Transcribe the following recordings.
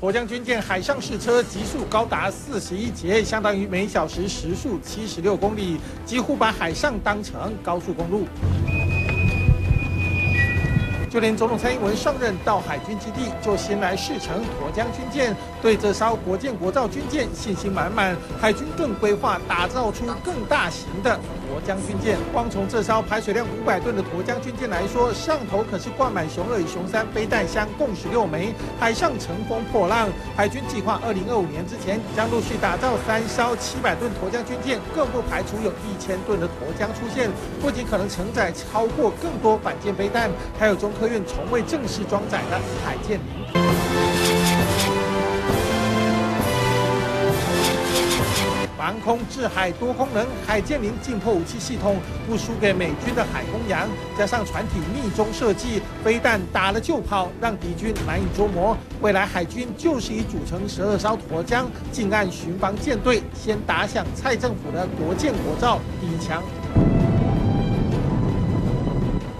沱江军舰海上试车极速高达四十一节，相当于每小时时速七十六公里，几乎把海上当成高速公路。就连总统蔡英文上任到海军基地，就先来试乘沱江军舰，对这艘国建国造军舰信心满满。海军更规划打造出更大型的。沱江军舰，光从这艘排水量五百吨的沱江军舰来说，上头可是挂满雄二与雄三飞弹箱，共十六枚。海上乘风破浪，海军计划二零二五年之前将陆续打造三艘七百吨沱江军舰，更不排除有一千吨的沱江出现，不仅可能承载超过更多反舰飞弹，还有中科运从未正式装载的海舰零。防空制海多功能海剑灵近迫武器系统不输给美军的海空洋，加上船体密中设计，飞弹打了就跑，让敌军难以捉摸。未来海军就是以组成十二艘沱江近岸巡防舰队，先打响蔡政府的国建国造第一枪。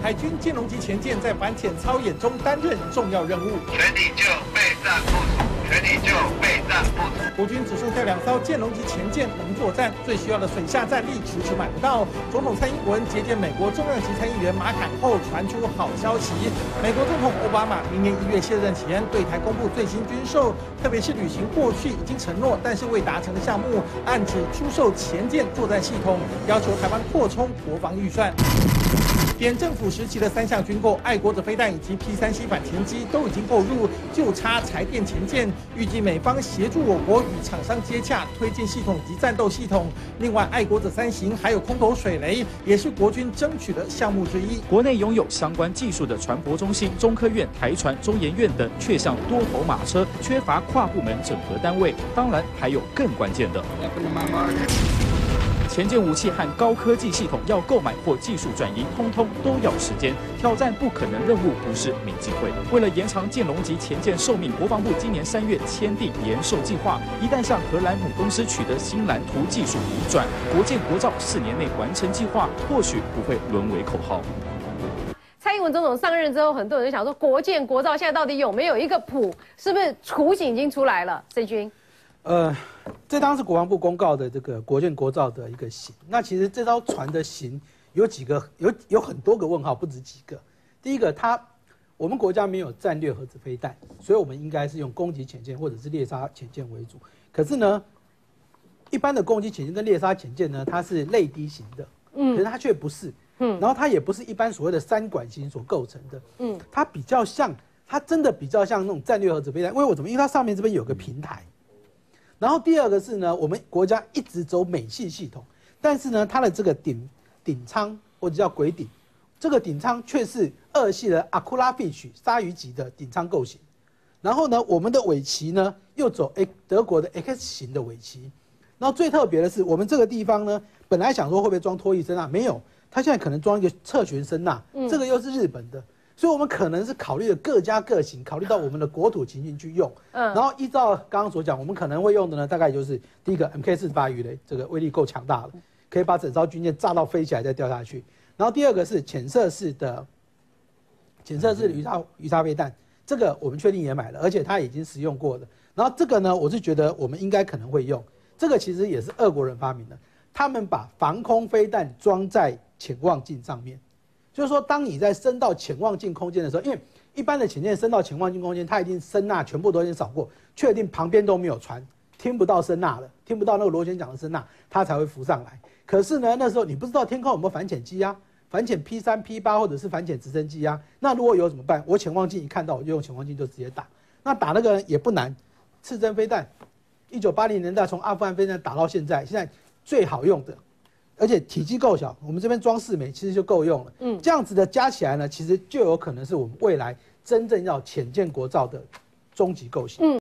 海军舰龙级前舰在反潜操演中担任重要任务，全体就备战部署，全体就备战部署。国军只剩下两艘舰龙级前舰能作战，最需要的水下战力迟迟买不到。总统蔡英文接见美国重量级参议员马凯后，传出好消息：美国总统奥巴马明年一月卸任前对台公布最新军售，特别是履行过去已经承诺但是未达成的项目，暗指出售前舰作战系统，要求台湾扩充国防预算。扁政府时期的三项军购，爱国者飞弹以及 P 三 C 反潜机都已经购入，就差柴电前舰。预计美方协助我国与厂商接洽，推进系统及战斗系统。另外，爱国者三型还有空投水雷，也是国军争取的项目之一。国内拥有相关技术的船舶中心、中科院、台船、中研院等，却像多头马车，缺乏跨部门整合单位。当然，还有更关键的。前舰武器和高科技系统要购买或技术转移，通通都要时间。挑战不可能任务不是没机会。为了延长舰龙级前舰寿命，国防部今年三月签订延寿计划。一旦向荷兰母公司取得新蓝图技术移转，国建国造四年内完成计划，或许不会沦为口号。蔡英文总统上任之后，很多人就想说，国建国造现在到底有没有一个谱？是不是雏形已经出来了？C 军。呃，这当是国防部公告的这个国建国造的一个型。那其实这艘船的型有几个，有有很多个问号，不止几个。第一个，它我们国家没有战略核子飞弹，所以我们应该是用攻击潜舰或者是猎杀潜舰为主。可是呢，一般的攻击潜舰跟猎杀潜舰呢，它是类低型的，嗯，可是它却不是，嗯，然后它也不是一般所谓的三管型所构成的，嗯，它比较像，它真的比较像那种战略核子飞弹。因为我怎么？因为它上面这边有个平台。然后第二个是呢，我们国家一直走美系系统，但是呢，它的这个顶顶舱或者叫鬼顶，这个顶舱却是二系的阿库拉 fish 鲨鱼级的顶舱构型。然后呢，我们的尾鳍呢又走 X 德国的 X 型的尾鳍。然后最特别的是，我们这个地方呢，本来想说会不会装脱衣声呐，没有，它现在可能装一个侧旋声呐，这个又是日本的。所以，我们可能是考虑了各家各型，考虑到我们的国土情形去用。嗯，然后依照刚刚所讲，我们可能会用的呢，大概就是第一个 MK 四十八鱼雷，这个威力够强大了，可以把整艘军舰炸到飞起来再掉下去。然后第二个是浅色式的浅色式的鱼叉鱼叉飞弹，这个我们确定也买了，而且它已经使用过了。然后这个呢，我是觉得我们应该可能会用。这个其实也是俄国人发明的，他们把防空飞弹装在潜望镜上面。就是说，当你在升到潜望镜空间的时候，因为一般的潜舰升到潜望镜空间，它已经声呐全部都已经扫过，确定旁边都没有船，听不到声呐了，听不到那个螺旋桨的声呐，它才会浮上来。可是呢，那时候你不知道天空有没有反潜机啊，反潜 P 三 P 八或者是反潜直升机啊。那如果有怎么办？我潜望镜一看到，我就用潜望镜就直接打。那打那个也不难，刺针飞弹，一九八零年代从阿富汗飞弹打到现在，现在最好用的。而且体积够小，我们这边装四枚其实就够用了。嗯，这样子的加起来呢，其实就有可能是我们未来真正要浅见国造的终极构型。嗯。